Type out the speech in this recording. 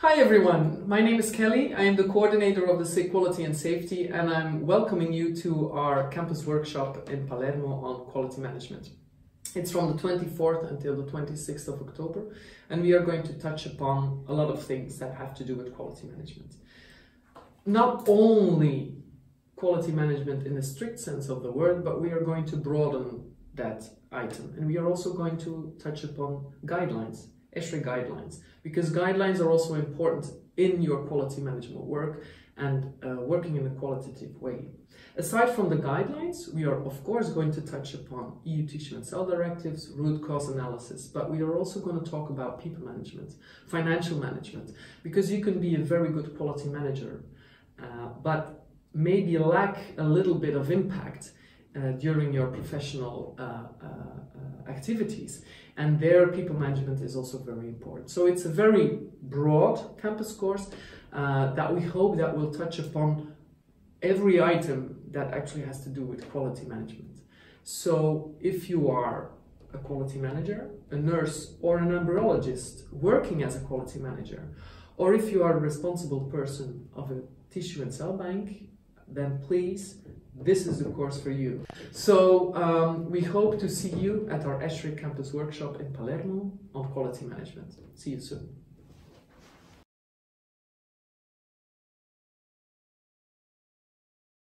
Hi everyone, my name is Kelly. I am the coordinator of the SIG Quality and Safety and I'm welcoming you to our campus workshop in Palermo on quality management. It's from the 24th until the 26th of October and we are going to touch upon a lot of things that have to do with quality management. Not only quality management in the strict sense of the word, but we are going to broaden that item and we are also going to touch upon guidelines ESHRE guidelines because guidelines are also important in your quality management work and uh, working in a qualitative way. Aside from the guidelines, we are of course going to touch upon EU tissue and cell directives, root cause analysis, but we are also going to talk about people management, financial management, because you can be a very good quality manager, uh, but maybe lack a little bit of impact uh, during your professional uh, uh, activities. And there, people management is also very important. So it's a very broad campus course uh, that we hope that will touch upon every item that actually has to do with quality management. So if you are a quality manager, a nurse, or an embryologist working as a quality manager, or if you are a responsible person of a tissue and cell bank, then please this is the course for you. So um, we hope to see you at our ESHRE campus workshop in Palermo on quality management. See you soon.